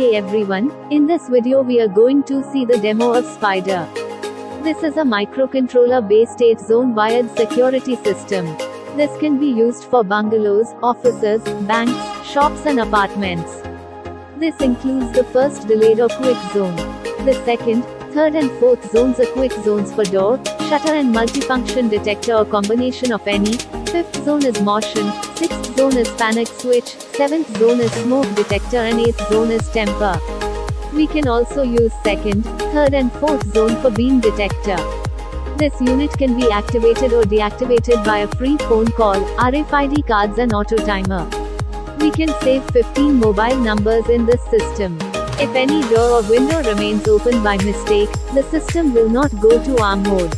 Hey everyone, in this video we are going to see the demo of Spider. This is a microcontroller based 8 zone wired security system. This can be used for bungalows, offices, banks, shops and apartments. This includes the first delayed or quick zone. The second, third and fourth zones are quick zones for door, shutter and multifunction detector or combination of any. Fifth zone is motion, sixth zone is panic switch, seventh zone is smoke detector and eighth zone is temper. We can also use second, third and fourth zone for beam detector. This unit can be activated or deactivated by a free phone call, RFID cards and auto timer. We can save 15 mobile numbers in this system. If any door or window remains open by mistake, the system will not go to arm mode.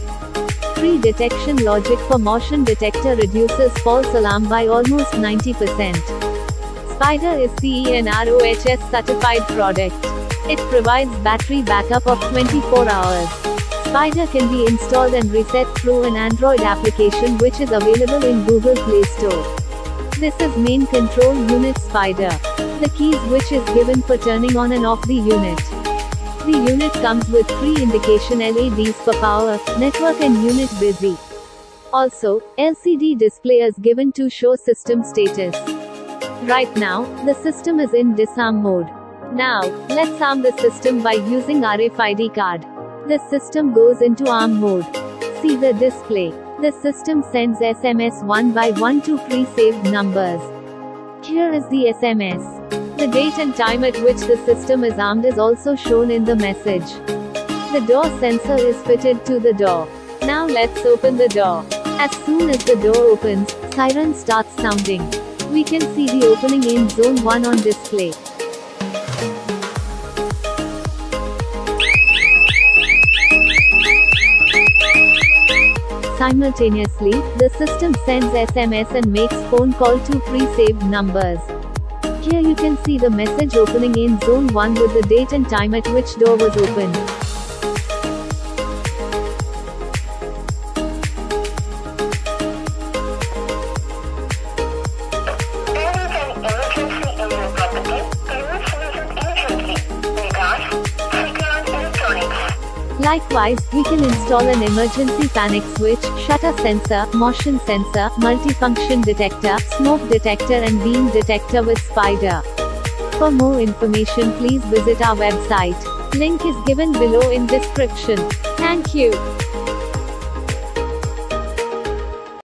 Pre-detection logic for motion detector reduces false alarm by almost 90%. Spider is CE and ROHS certified product. It provides battery backup of 24 hours. Spider can be installed and reset through an Android application which is available in Google Play Store. This is main control unit Spider. The keys which is given for turning on and off the unit. The unit comes with three indication LEDs for power, network and unit busy. Also, LCD display is given to show system status. Right now, the system is in disarm mode. Now, let's arm the system by using RFID card. The system goes into ARM mode. See the display. The system sends SMS 1 by 1 to pre-saved numbers. Here is the SMS. The date and time at which the system is armed is also shown in the message. The door sensor is fitted to the door. Now let's open the door. As soon as the door opens, siren starts sounding. We can see the opening in zone 1 on display. Simultaneously, the system sends SMS and makes phone call to pre-saved numbers. Here you can see the message opening in zone 1 with the date and time at which door was opened. Likewise, we can install an emergency panic switch, shutter sensor, motion sensor, multifunction detector, smoke detector and beam detector with Spider. For more information please visit our website. Link is given below in description. Thank you.